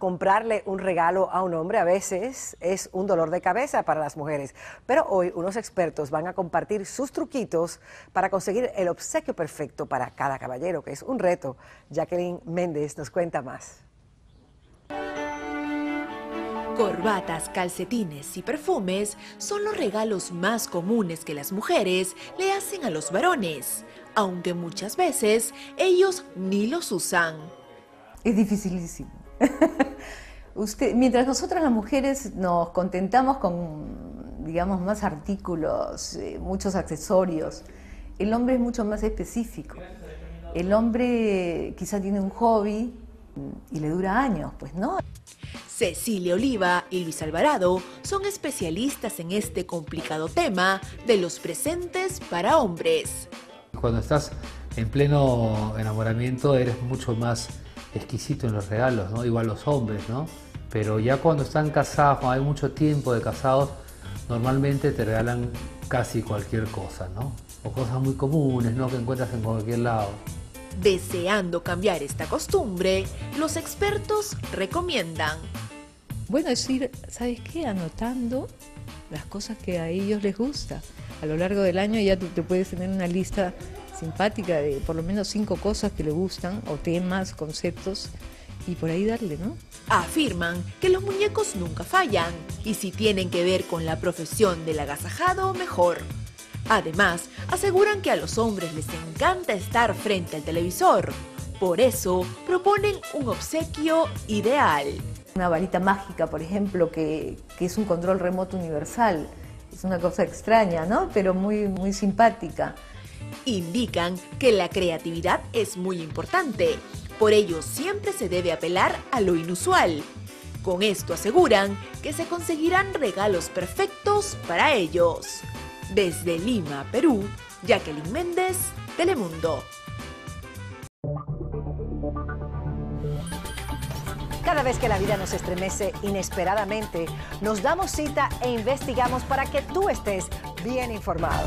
comprarle un regalo a un hombre a veces es un dolor de cabeza para las mujeres, pero hoy unos expertos van a compartir sus truquitos para conseguir el obsequio perfecto para cada caballero, que es un reto. Jacqueline Méndez nos cuenta más. Corbatas, calcetines y perfumes son los regalos más comunes que las mujeres le hacen a los varones, aunque muchas veces ellos ni los usan. Es dificilísimo. Usted, mientras nosotras las mujeres nos contentamos con, digamos, más artículos, eh, muchos accesorios, el hombre es mucho más específico. El hombre quizá tiene un hobby y le dura años, pues no. Cecilia Oliva y Luis Alvarado son especialistas en este complicado tema de los presentes para hombres. Cuando estás en pleno enamoramiento eres mucho más exquisito en los regalos, ¿no? Igual los hombres, ¿no? Pero ya cuando están casados, cuando hay mucho tiempo de casados, normalmente te regalan casi cualquier cosa, ¿no? O cosas muy comunes, ¿no? Que encuentras en cualquier lado. Deseando cambiar esta costumbre, los expertos recomiendan. Bueno, es ir, ¿sabes qué? Anotando las cosas que a ellos les gusta. A lo largo del año ya tú te puedes tener una lista simpática de por lo menos cinco cosas que le gustan, o temas, conceptos, y por ahí darle, ¿no? Afirman que los muñecos nunca fallan, y si tienen que ver con la profesión del agasajado, mejor. Además, aseguran que a los hombres les encanta estar frente al televisor. Por eso, proponen un obsequio ideal. Una varita mágica, por ejemplo, que, que es un control remoto universal. Es una cosa extraña, ¿no? Pero muy, muy simpática. Indican que la creatividad es muy importante, por ello siempre se debe apelar a lo inusual. Con esto aseguran que se conseguirán regalos perfectos para ellos. Desde Lima, Perú, Jacqueline Méndez, Telemundo. Cada vez que la vida nos estremece inesperadamente, nos damos cita e investigamos para que tú estés bien informado.